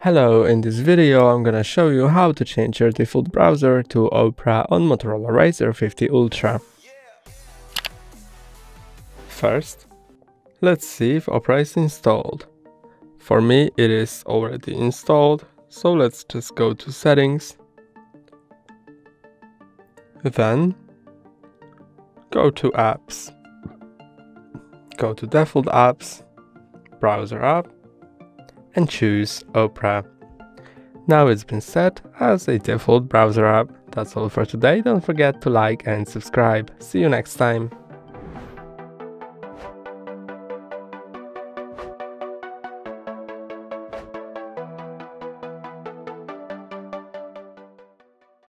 Hello, in this video I'm gonna show you how to change your default browser to Opera on Motorola Razr 50 Ultra. First, let's see if Opera is installed. For me it is already installed, so let's just go to settings. Then, go to apps. Go to default apps, browser app, and choose Opera. Now it's been set as a default browser app. That's all for today, don't forget to like and subscribe. See you next time.